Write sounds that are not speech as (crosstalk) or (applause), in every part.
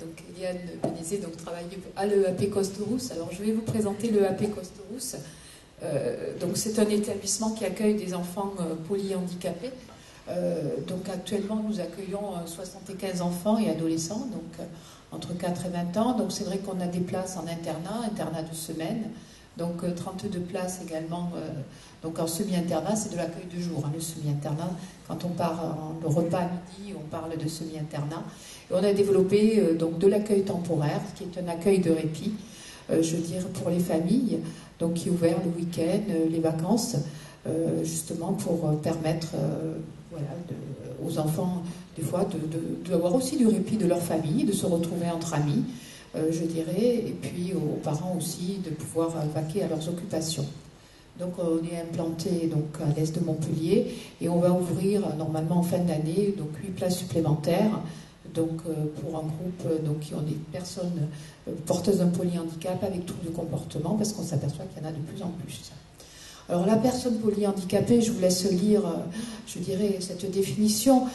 donc Eliane Benizé donc, travaille à l'EAP Coste-Rousse. Alors je vais vous présenter l'EAP Coste-Rousse. donc c'est un établissement qui accueille des enfants polyhandicapés. donc actuellement nous accueillons 75 enfants et adolescents, donc entre 4 et 20 ans. Donc c'est vrai qu'on a des places en internat, internat de semaine. Donc 32 places également donc en semi-internat, c'est de l'accueil de jour. Hein, le semi-internat, quand on part en, le repas à midi, on parle de semi-internat. Et on a développé euh, donc de l'accueil temporaire, qui est un accueil de répit, euh, je veux dire, pour les familles, donc qui est le week-end, euh, les vacances, justement pour permettre voilà, aux enfants, des fois, d'avoir de, aussi du répit de leur famille, de se retrouver entre amis, je dirais, et puis aux parents aussi de pouvoir vaquer à leurs occupations. Donc on est implanté donc, à l'est de Montpellier et on va ouvrir normalement en fin d'année donc 8 places supplémentaires donc, euh, pour un groupe euh, donc, qui ont des personnes euh, porteuses d'un polyhandicap avec troubles de comportement parce qu'on s'aperçoit qu'il y en a de plus en plus. Alors la personne polyhandicapée, je vous laisse lire, je dirais, cette définition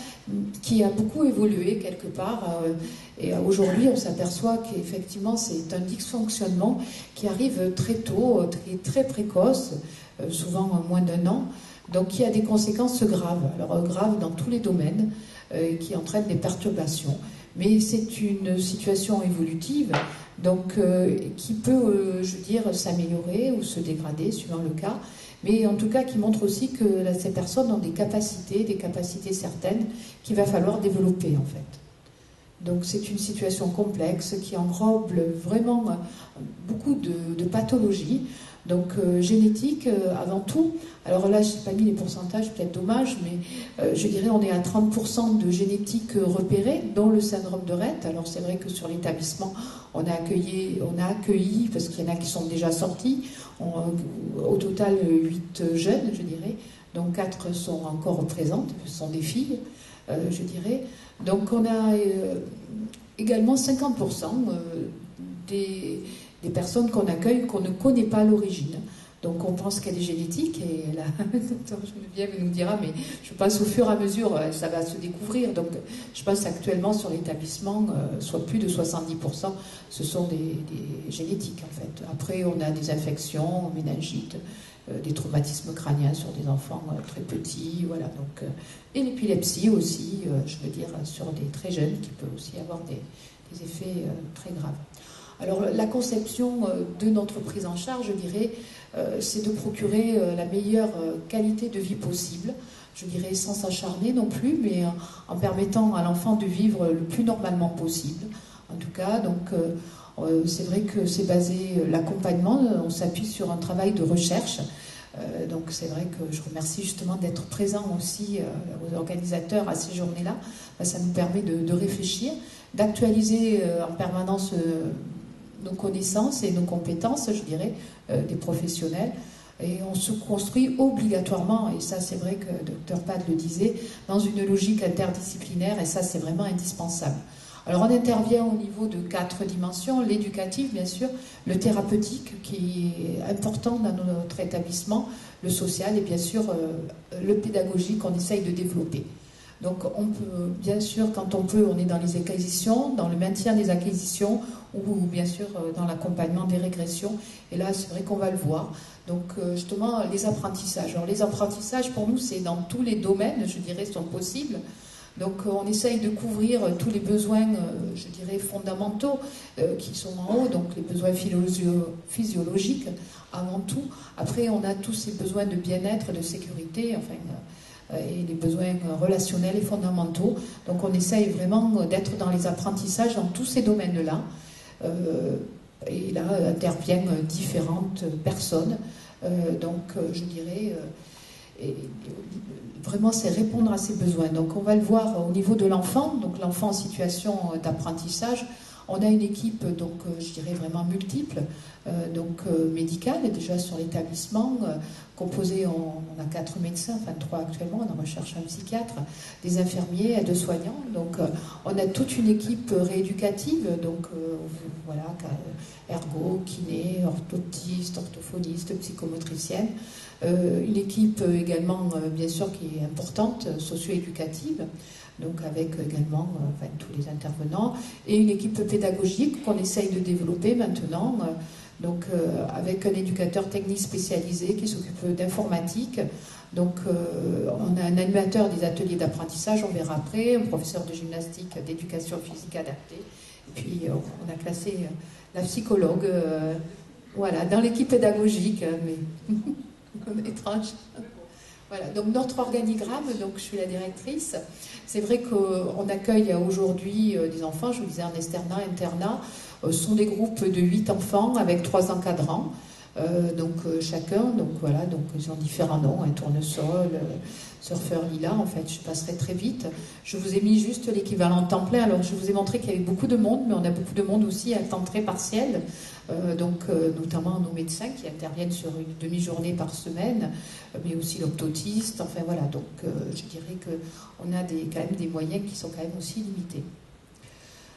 qui a beaucoup évolué quelque part. Et aujourd'hui, on s'aperçoit qu'effectivement, c'est un dysfonctionnement qui arrive très tôt, très, très précoce, euh, souvent en moins d'un an, donc qui a des conséquences graves. Alors graves dans tous les domaines, euh, qui entraînent des perturbations. Mais c'est une situation évolutive, donc euh, qui peut, je veux s'améliorer ou se dégrader suivant le cas mais en tout cas qui montre aussi que ces personnes ont des capacités, des capacités certaines qu'il va falloir développer en fait. Donc c'est une situation complexe qui enrobe vraiment beaucoup de, pathologies. Donc euh, génétique euh, avant tout. Alors là, je n'ai pas mis les pourcentages, peut-être dommage, mais euh, je dirais on est à 30% de génétique repérée, dont le syndrome de Rett. Alors c'est vrai que sur l'établissement, on a accueilli, on a accueilli parce qu'il y en a qui sont déjà sortis, au total 8 jeunes, je dirais, dont 4 sont encore présentes, ce sont des filles, je dirais. Donc on a également 50% des des personnes qu'on accueille qu'on ne connaît pas l'origine. Donc on pense qu'elle est génétique et la docteur Geneviève nous dira, mais je pense au fur et à mesure, euh, ça va se découvrir. Donc je pense actuellement sur l'établissement, euh, soit plus de 70%, ce sont des, génétiques en fait. Après on a des infections, méningites, euh, des traumatismes crâniens sur des enfants très petits, voilà. Donc, et l'épilepsie aussi, je veux dire, sur des très jeunes qui peut aussi avoir des effets très graves. Alors la conception euh, de notre prise en charge, je dirais, euh, c'est de procurer euh, la meilleure qualité de vie possible, je dirais sans s'acharner non plus, mais en permettant à l'enfant de vivre le plus normalement possible. En tout cas, donc c'est vrai que c'est basé, l'accompagnement, on s'appuie sur un travail de recherche. donc c'est vrai que je remercie justement d'être présent aussi aux organisateurs à ces journées-là. Ça nous permet de réfléchir, d'actualiser en permanence nos connaissances et nos compétences, je dirais, euh, des professionnels. Et on se construit obligatoirement, et ça c'est vrai que le docteur Pad le disait, dans une logique interdisciplinaire, et ça c'est vraiment indispensable. Alors on intervient au niveau de quatre dimensions, l'éducatif bien sûr, le thérapeutique qui est important dans notre établissement, le social et bien sûr euh, le pédagogique qu'on essaye de développer. Donc on peut, bien sûr, quand on peut, on est dans les acquisitions, dans le maintien des acquisitions ou bien sûr euh, dans l'accompagnement des régressions. Et là, c'est vrai qu'on va le voir. Donc euh, justement, les apprentissages. Alors les apprentissages, pour nous, c'est dans tous les domaines, je dirais, sont possibles. Donc on essaye de couvrir tous les besoins, euh, je dirais, fondamentaux qui sont en haut, donc les besoins physiologiques avant tout. Après, on a tous ces besoins de bien-être, de sécurité, enfin euh, et les besoins relationnels et fondamentaux. Donc on essaye vraiment d'être dans les apprentissages dans tous ces domaines-là. Euh, et là interviennent différentes personnes. Euh, donc je dirais, vraiment c'est répondre à ces besoins. Donc on va le voir au niveau de l'enfant, donc l'enfant en situation d'apprentissage. On a une équipe, donc, euh, je dirais vraiment multiple, euh, donc euh, médicale, déjà sur l'établissement, composé, on, a quatre médecins, enfin trois actuellement, on en recherche un psychiatre, des infirmiers, deux soignants. Donc on a toute une équipe rééducative, donc voilà, ergo, kiné, orthotiste, orthophoniste, psychomotricienne. une équipe également, bien sûr, qui est importante, socio-éducative. Donc avec également tous les intervenants, et une équipe pédagogique qu'on essaye de développer maintenant, donc avec un éducateur technique spécialisé qui s'occupe d'informatique. Donc on a un animateur des ateliers d'apprentissage, on verra après, un professeur de gymnastique, d'éducation physique adaptée, et puis on a classé la psychologue voilà, dans l'équipe pédagogique, mais (laughs) étrange. Voilà, donc notre organigramme, donc je suis la directrice. C'est vrai qu'on accueille aujourd'hui euh, des enfants, je vous disais en externat, internat. Euh, sont des groupes de 8 enfants avec trois encadrants. Euh, donc chacun, donc voilà, donc ils ont différents noms, un tournesol, surfeur lila, en fait, je passerai très vite. Je vous ai mis juste l'équivalent temps plein. Alors, je vous ai montré qu'il y avait beaucoup de monde, mais on a beaucoup de monde aussi à temps très partiel. Euh, donc, euh, notamment nos médecins qui interviennent sur une demi-journée par semaine, mais aussi l'optotiste. Enfin, voilà. Donc, euh, je dirais qu'on a des, quand même des moyens qui sont quand même aussi limités.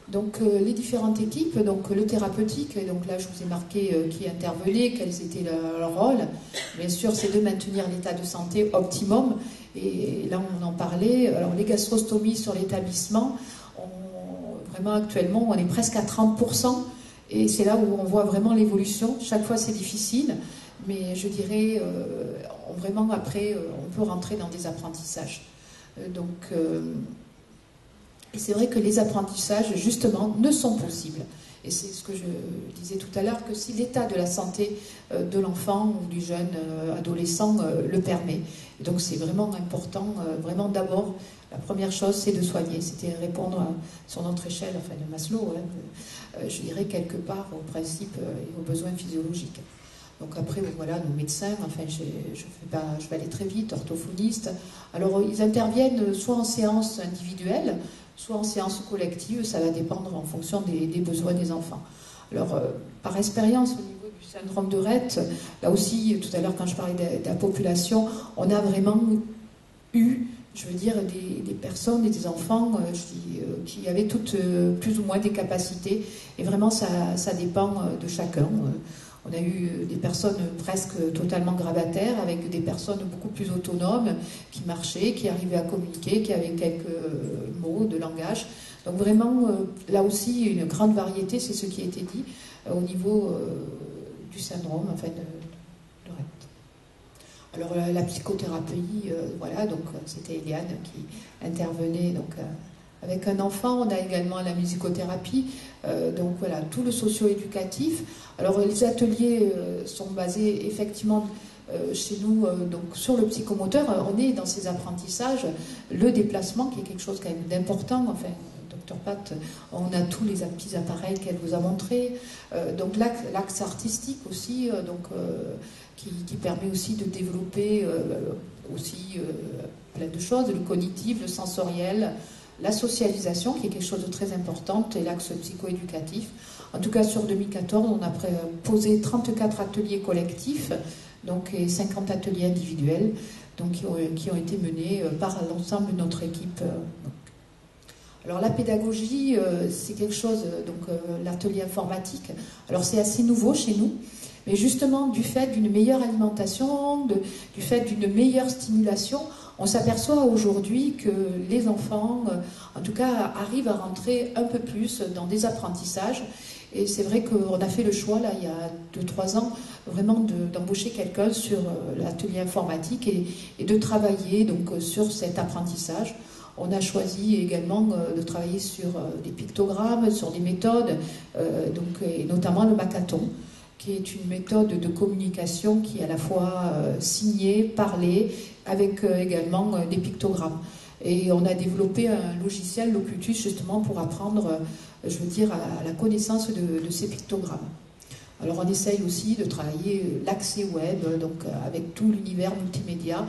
Donc les différentes équipes, donc le thérapeutique, donc là je vous ai marqué qui intervenait, quels étaient leurs rôles. Bien sûr, c'est de maintenir l'état de santé optimum et là, on en parlait. Alors, les gastrostomies sur l'établissement, vraiment actuellement, on est presque à 30%. Et c'est là où on voit vraiment l'évolution. Chaque fois, c'est difficile. Mais je dirais, euh, vraiment, après, euh, on peut rentrer dans des apprentissages. Euh, donc, et c'est vrai que les apprentissages, justement, ne sont possibles et c'est ce que je disais tout à l'heure, que si l'état de la santé euh, de l'enfant ou du jeune euh, adolescent euh, le permet. donc c'est vraiment important, vraiment d'abord, la première chose c'est de soigner, c'était répondre sur notre échelle, enfin de Maslow, hein, je dirais quelque part au principe et aux besoins physiologiques. Donc après, voilà, nos médecins, enfin, je, je vais aller très vite, orthophonistes. Alors, ils interviennent soit en séance individuelle, soit en séance collective, ça va dépendre en fonction des, besoins des enfants. Alors, euh, par expérience, au niveau du syndrome de Rett, là aussi, tout à l'heure, quand je parlais de, la population, on a vraiment eu, je veux dire, des, personnes et des enfants euh, euh, qui avaient toutes plus ou moins des capacités. Et vraiment, ça, ça dépend de chacun. On a eu euh, des personnes presque totalement gravataires, avec des personnes beaucoup plus autonomes, qui marchaient, qui arrivaient à communiquer, qui avaient quelques euh, mots de langage. Donc vraiment, euh, là aussi, une grande variété, c'est ce qui a été dit, au niveau du syndrome, Alors la, psychothérapie, voilà, donc c'était Eliane qui intervenait donc avec un enfant. On a également la musicothérapie, donc voilà, tout le socio-éducatif. Alors les ateliers euh, sont basés effectivement euh, chez nous euh, donc sur le psychomoteur. On est dans ces apprentissages, le déplacement qui est quelque chose quand même d'important. Enfin, on a tous les petits appareils qu'elle vous a montrés. donc l'axe artistique aussi, donc qui, qui, permet aussi de développer aussi plein de choses, le cognitif, le sensoriel, la socialisation qui est quelque chose de très important et l'axe psychoéducatif. En tout cas, sur 2014, on a posé 34 ateliers collectifs donc, et 50 ateliers individuels donc, qui, ont, été menés euh, par l'ensemble de notre équipe. Euh, alors la pédagogie, euh, c'est quelque chose, donc l'atelier informatique, alors c'est assez nouveau chez nous, mais justement du fait d'une meilleure alimentation, du fait d'une meilleure stimulation, on s'aperçoit aujourd'hui que les enfants, en tout cas, arrivent à rentrer un peu plus dans des apprentissages et c'est vrai qu'on a fait le choix, là, il y a 2-3 ans, vraiment d'embaucher quelqu'un sur euh, l'atelier informatique et, de travailler donc, euh, sur cet apprentissage. On a choisi également euh, de travailler sur des pictogrammes, sur des méthodes, donc, et notamment le macathon, qui est une méthode de communication qui est à la fois signée, parlée, avec également des pictogrammes. Et on a développé un logiciel, Locutus, justement pour apprendre je veux dire, à la connaissance de, ces pictogrammes. Alors on essaye aussi de travailler l'accès web, donc euh, avec tout l'univers multimédia.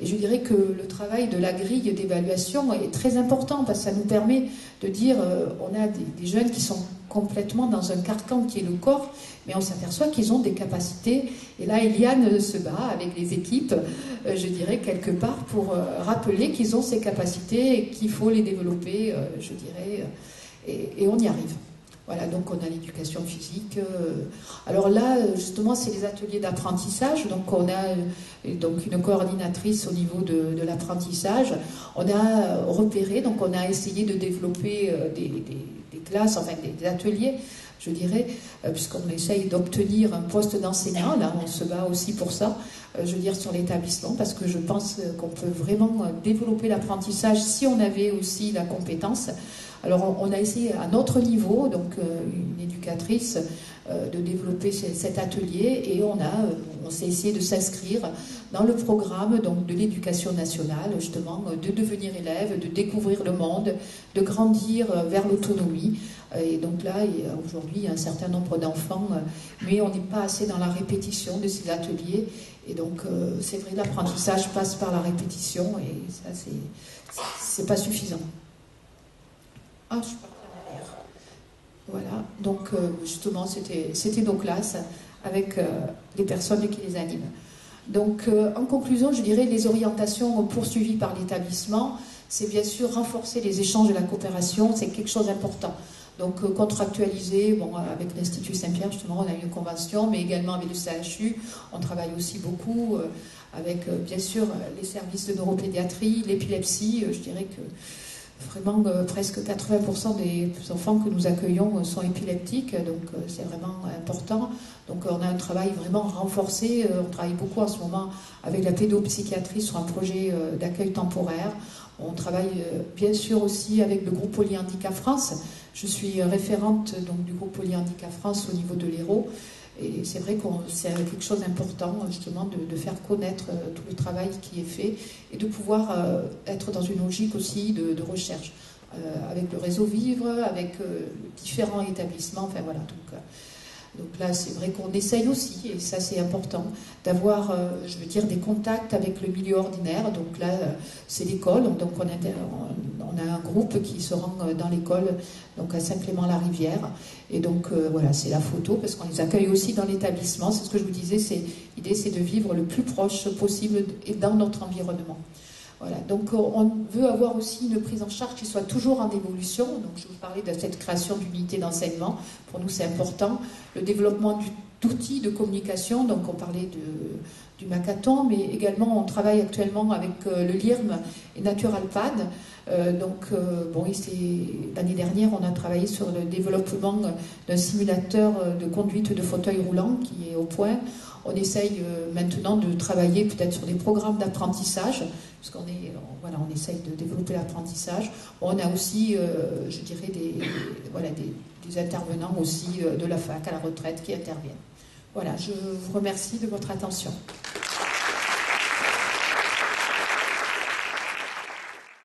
Et je dirais que le travail de la grille d'évaluation est très important parce que ça nous permet de dire, euh, on a des, jeunes qui sont complètement dans un carcan qui est le corps, mais on s'aperçoit qu'ils ont des capacités. Et là, Eliane se bat avec les équipes, euh, je dirais, quelque part, pour rappeler qu'ils ont ces capacités et qu'il faut les développer, je dirais, et, on y arrive. Voilà, donc on a l'éducation physique. Alors là, justement, c'est les ateliers d'apprentissage. Donc on a une coordinatrice au niveau de, l'apprentissage. On a repéré, donc on a essayé de développer des classes, enfin des ateliers je dirais, euh, puisqu'on essaye d'obtenir un poste d'enseignant, là on se bat aussi pour ça, euh, je veux dire, sur l'établissement, parce que je pense qu'on peut vraiment développer l'apprentissage si on avait aussi la compétence. Alors on a essayé à notre niveau, donc euh, une éducatrice, de développer cet atelier et on a, on s'est essayé de s'inscrire dans le programme donc de l'éducation nationale, justement, de devenir élève, de découvrir le monde, de grandir vers l'autonomie. Et donc là, aujourd'hui, il y a un certain nombre d'enfants, euh, mais on n'est pas assez dans la répétition de ces ateliers. Et donc, euh, c'est vrai, l'apprentissage passe par la répétition, et ça, c'est pas suffisant. Ah, je. Voilà, donc euh, justement, c'était nos classes avec les personnes qui les animent. Donc, en conclusion, je dirais les orientations poursuivies par l'établissement, c'est bien sûr renforcer les échanges et la coopération, c'est quelque chose d'important. Donc euh, contractualisé, bon, avec l'Institut Saint-Pierre, justement, on a une convention, mais également avec le CHU. On travaille aussi beaucoup euh, avec, euh, bien sûr, les services de neuropédiatrie, l'épilepsie. je dirais que vraiment presque 80% des enfants que nous accueillons sont épileptiques, donc c'est vraiment important. Donc on a un travail vraiment renforcé. on travaille beaucoup en ce moment avec la pédopsychiatrie sur un projet d'accueil temporaire. On travaille bien sûr aussi avec le groupe Polyhandicap France, je suis référente donc, du groupe Polyhandicap France au niveau de l'Hérault. Et c'est vrai que c'est quelque chose d'important, justement, de, faire connaître euh, tout le travail qui est fait et de pouvoir euh, être dans une logique aussi de, recherche, euh, avec le réseau Vivre, avec différents établissements. Enfin voilà, donc donc là, c'est vrai qu'on essaye aussi, et ça c'est important, d'avoir, euh, je veux dire, des contacts avec le milieu ordinaire. Donc là, euh, c'est l'école. Donc on a, un groupe qui se rend euh, dans l'école, donc à Saint-Clément-la-Rivière. Et donc voilà, c'est la photo, parce qu'on les accueille aussi dans l'établissement. C'est ce que je vous disais, l'idée, c'est de vivre le plus proche possible et dans notre environnement. Donc on veut avoir aussi une prise en charge qui soit toujours en évolution. Donc je vous parlais de cette création d'unités d'enseignement. Pour nous, c'est important. Le développement d'outils de communication. Donc on parlait du Macathon, mais également on travaille actuellement avec euh, le LIRM et NaturalPad. Euh, donc, euh, bon, l'année dernière, on a travaillé sur le développement d'un simulateur de conduite de fauteuil roulant qui est au point. On essaye maintenant de travailler peut-être sur des programmes d'apprentissage parce qu'on est, voilà, on essaye de développer l'apprentissage. On a aussi, euh, je dirais, des, voilà, des, intervenants aussi euh, de la fac à la retraite qui interviennent. Voilà, je vous remercie de votre attention.